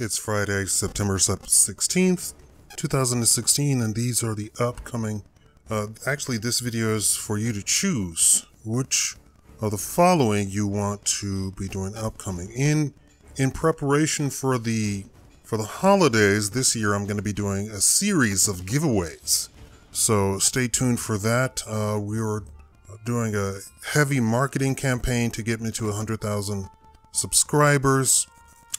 It's Friday, September 16th, 2016, and these are the upcoming. Uh, actually, this video is for you to choose which of the following you want to be doing upcoming. In in preparation for the for the holidays this year, I'm going to be doing a series of giveaways. So stay tuned for that. Uh, we are doing a heavy marketing campaign to get me to 100,000 subscribers.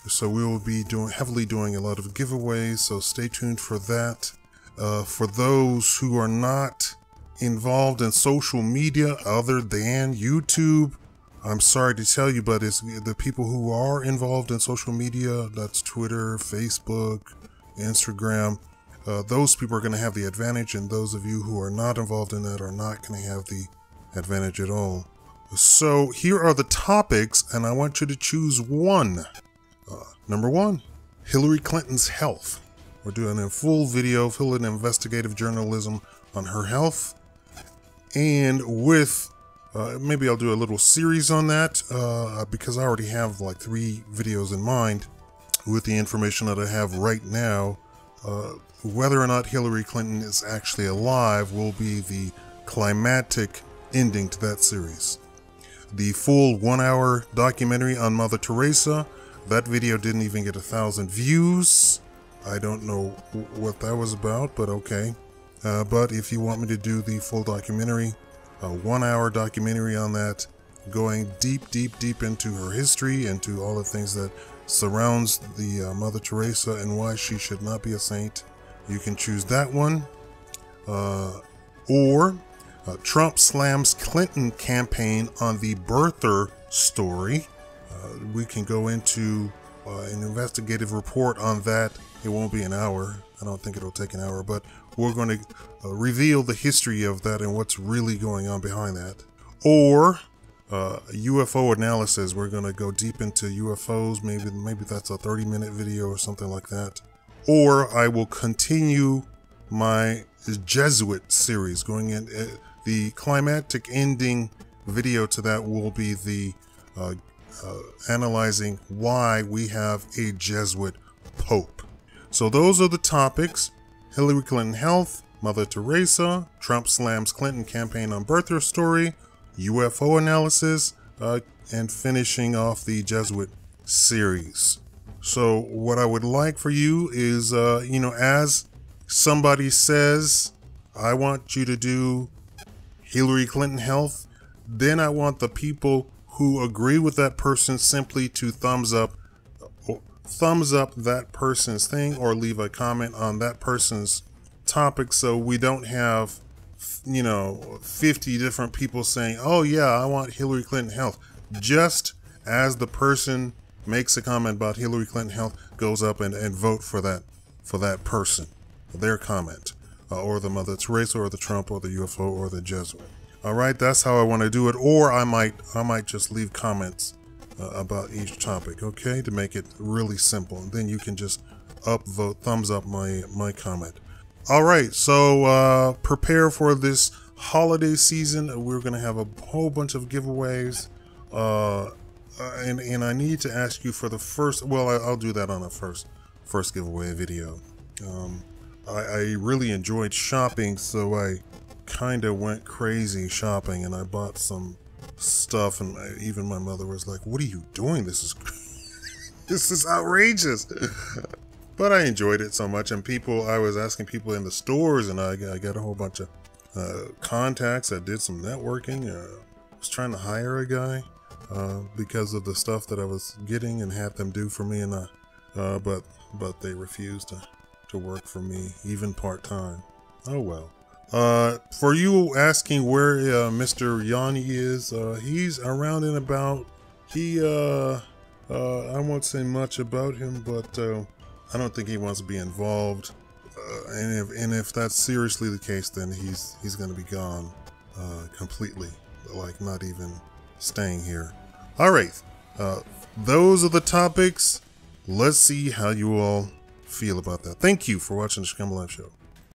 So we will be doing heavily doing a lot of giveaways. So stay tuned for that. Uh, for those who are not involved in social media other than YouTube, I'm sorry to tell you, but it's the people who are involved in social media. That's Twitter, Facebook, Instagram. Uh, those people are going to have the advantage, and those of you who are not involved in that are not going to have the advantage at all. So here are the topics, and I want you to choose one. Number one, Hillary Clinton's health. We're doing a full video, full investigative journalism on her health. And with, uh, maybe I'll do a little series on that uh, because I already have like three videos in mind with the information that I have right now. Uh, whether or not Hillary Clinton is actually alive will be the climatic ending to that series. The full one hour documentary on Mother Teresa that video didn't even get a thousand views. I don't know what that was about, but okay. Uh, but if you want me to do the full documentary, a one hour documentary on that, going deep, deep, deep into her history, into all the things that surrounds the uh, Mother Teresa and why she should not be a saint, you can choose that one. Uh, or uh, Trump slams Clinton campaign on the birther story. Uh, we can go into uh, an investigative report on that. It won't be an hour. I don't think it'll take an hour, but we're going to uh, reveal the history of that and what's really going on behind that. Or uh, UFO analysis. We're going to go deep into UFOs. Maybe maybe that's a 30 minute video or something like that. Or I will continue my Jesuit series going in. Uh, the climatic ending video to that will be the uh, uh, analyzing why we have a Jesuit Pope. So those are the topics Hillary Clinton health, Mother Teresa, Trump slams Clinton campaign on birther story, UFO analysis, uh, and finishing off the Jesuit series. So, what I would like for you is, uh, you know, as somebody says, I want you to do Hillary Clinton health, then I want the people who agree with that person simply to thumbs up thumbs up that person's thing or leave a comment on that person's topic. So we don't have you know 50 different people saying oh yeah i want hillary clinton health. Just as the person makes a comment about hillary clinton health goes up and, and vote for that for that person their comment uh, or the mother teresa or the trump or the ufo or the jesuit all right, that's how I want to do it. Or I might, I might just leave comments uh, about each topic, okay, to make it really simple. And then you can just upvote, thumbs up my my comment. All right, so uh, prepare for this holiday season. We're gonna have a whole bunch of giveaways, uh, uh and and I need to ask you for the first. Well, I, will do that on the first first giveaway video. Um, I, I really enjoyed shopping, so I kind of went crazy shopping and I bought some stuff and even my mother was like, "What are you doing? This is this is outrageous." but I enjoyed it so much and people I was asking people in the stores and I, I got a whole bunch of uh, contacts. I did some networking. Uh, was trying to hire a guy uh, because of the stuff that I was getting and had them do for me and I uh, but but they refused to to work for me even part time. Oh well. Uh, for you asking where uh, Mr. Yanni is, uh, he's around and about. He, uh, uh, I won't say much about him, but uh, I don't think he wants to be involved. Uh, and if and if that's seriously the case, then he's he's going to be gone uh, completely, like not even staying here. All right, uh, those are the topics. Let's see how you all feel about that. Thank you for watching the Shakaama Live Show.